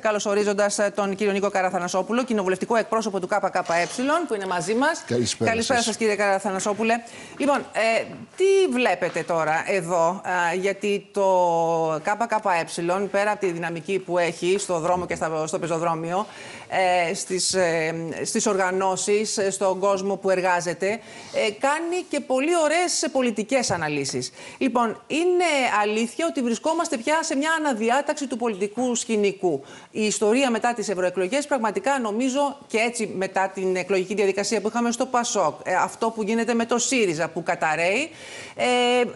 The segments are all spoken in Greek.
Καλωσορίζοντα τον κύριο Νίκο Καραθανασόπουλο, κοινοβουλευτικό εκπρόσωπο του ΚΚΕ, που είναι μαζί μας. Καλησπέρα, Καλησπέρα σας, κύριε Καραθανασόπουλε. Λοιπόν, ε, τι βλέπετε τώρα εδώ, ε, γιατί το ΚΚΕ, πέρα από τη δυναμική που έχει στο δρόμο και στα, στο πεζοδρόμιο, ε, στις, ε, στις οργανώσεις, ε, στον κόσμο που εργάζεται, ε, κάνει και πολύ ωραίες πολιτικές αναλύσεις. Λοιπόν, είναι αλήθεια ότι βρισκόμαστε πια σε μια αναδιάταξη του πολιτικού σκηνικού η ιστορία μετά τις ευρωεκλογές πραγματικά νομίζω και έτσι μετά την εκλογική διαδικασία που είχαμε στο ΠΑΣΟΚ, ε, αυτό που γίνεται με το ΣΥΡΙΖΑ που καταραίει, ε, ε,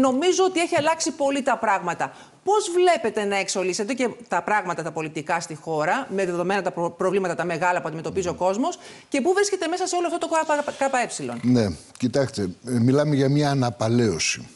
νομίζω ότι έχει αλλάξει πολύ τα πράγματα. Πώς βλέπετε να εξολύσετε και τα πράγματα τα πολιτικά στη χώρα, με δεδομένα τα προβλήματα τα μεγάλα που αντιμετωπίζει ο κόσμος και πού βρίσκεται μέσα σε όλο αυτό το ΚΕ. Ναι, κοιτάξτε, ε, μιλάμε για μια αναπαλαίωση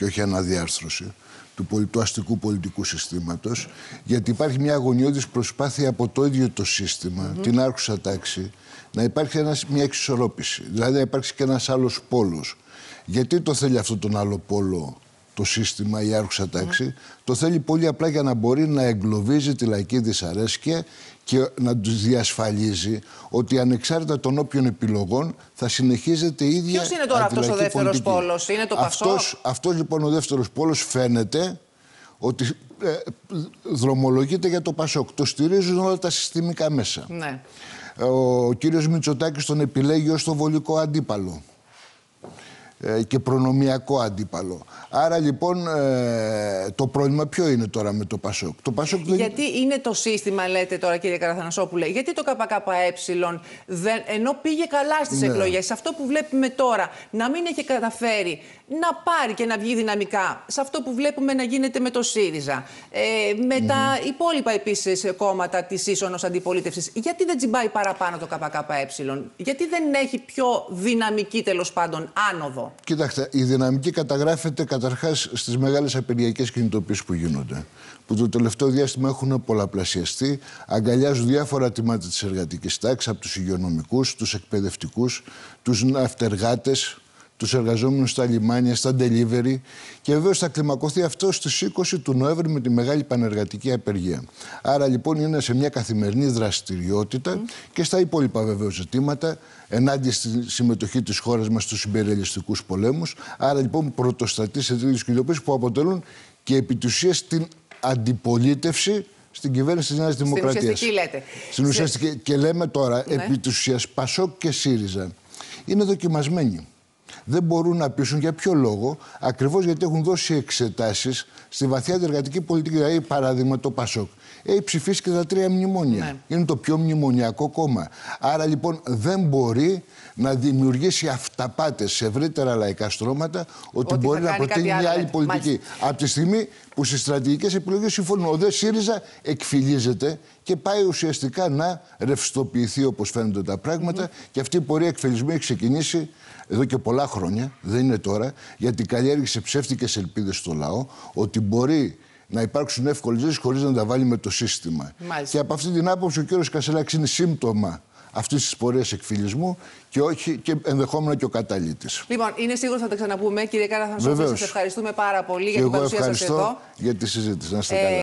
και όχι αναδιάρθρωση του, του αστικού πολιτικού συστήματος, γιατί υπάρχει μια αγωνιώδης προσπάθεια από το ίδιο το σύστημα, την άρχουσα τάξη, να υπάρχει ένας, μια εξισορρόπηση. Δηλαδή να υπάρξει και ένας άλλος πόλος. Γιατί το θέλει αυτό τον άλλο πόλο το σύστημα, η άρχουσα τάξη, το θέλει πολύ απλά για να μπορεί να εγκλωβίζει τη λαϊκή δυσαρέσκεια και να τους διασφαλίζει ότι ανεξάρτητα των όποιων επιλογών θα συνεχίζεται η ίδια. Ποιος είναι τώρα αυτός ο δεύτερος πόλος, Είναι το Πασό. Αυτός λοιπόν ο δεύτερος πόλος φαίνεται ότι ε, δρομολογείται για το Πασόκ. Το στηρίζουν όλα τα συστημικά μέσα. Ναι. Ο κύριος Μητσοτάκης τον επιλέγει ως το βολικό αντίπαλο. Ε, και προνομιακό αντίπαλο. Άρα λοιπόν ε, το πρόβλημα ποιο είναι τώρα με το Πασόκ; Το Πασόκ δεν... Γιατί είναι το σύστημα, λέτε τώρα κύριε Καραθανασόπουλε, γιατί το ΚΚΕ δεν, ενώ πήγε καλά στις ναι. εκλογές, αυτό που βλέπουμε τώρα, να μην έχει καταφέρει να πάρει και να βγει δυναμικά σε αυτό που βλέπουμε να γίνεται με το ΣΥΡΙΖΑ, ε, με τα υπόλοιπα επίσης κόμματα της ίσονος αντιπολίτευσης. Γιατί δεν τσιμπάει παραπάνω το ΚΚΕ, γιατί δεν έχει πιο δυναμική τέλος πάντων άνοδο; Κοιτάξτε, η δυναμική καταγράφεται καταρχάς στις μεγάλες απεργιακές κινητοποιήσει που γίνονται. Που το τελευταίο διάστημα έχουν πολλαπλασιαστεί, αγκαλιάζουν διάφορα τμήματα της εργατικής τάξης, από τους υγειονομικούς, τους εκπαιδευτικούς, τους ναυτεργάτε, τους εργαζόμενους στα λιμάνια, στα delivery. Και βεβαίως θα κλιμακωθεί αυτό στις 20 του Νοέμβρη με τη μεγάλη πανεργατική απεργία. Άρα λοιπόν είναι σε μια καθημερινή δραστηριότητα και στα υπόλοιπα βεβαίως ζητήματα ενάντια στη συμμετοχή της χώρας μας στους υπερελιστικού πολέμους. Άρα λοιπόν πρωτοστατείς σε τέτοιες κοινοποιήσει που αποτελούν και επί την αντιπολίτευση στην κυβέρνηση της Νέας Δημοκρατίας. Στην ουσιαστική λέτε; Στην ουσιαστική. Και λέμε τώρα, ναι. επί της ουσίας, Πασόκ και ΣΥΡΙΖΑ είναι δοκιμασμένοι δεν μπορούν να πείσουν για ποιο λόγο, ακριβώς γιατί έχουν δώσει εξετάσεις στη βαθιά εργατική πολιτική. Δηλαδή, παράδειγμα, το Πασόκ. Έχει ψηφίσεις και τα τρία μνημόνια. Ναι. Είναι το πιο μνημονιακό κόμμα. Άρα λοιπόν δεν μπορεί να δημιουργήσει αυταπάτες σε ευρύτερα λαϊκά στρώματα ότι, ότι μπορεί να προτείνει μια άλλη πολιτική. Από τη στιγμή που στις στρατηγικές επιλογές συμφωνούν. Ο ΔΕ ΣΥΡΙΖΑ εκφυλίζεται και πάει ουσιαστικά να ρευστοποιηθεί όπως φαίνονται τα πράγματα και αυτή η πορεία εκφυλισμού έχει ξεκινήσει εδώ και πολλά χρόνια, δεν είναι τώρα, γιατί καλλιέργησε ψεύτικες ελπίδες στο λαό ότι μπορεί να υπάρξουν εύκολες λύσει χωρίς να τα βάλει με το σύστημα. Και από αυτή την άποψη ο κύριος Κασελάκης είναι σύμπτωμα αυτής της πορείας εκφυλισμού και, όχι, και ενδεχόμενα και ο καταλήτης. Λοιπόν, είναι σίγουρο θα τα ξαναπούμε. Κύριε Καραθανσόπουλο, σας ευχαριστούμε πάρα πολύ για την παρουσία σας εδώ. για τη συζήτηση. Να είστε καλά.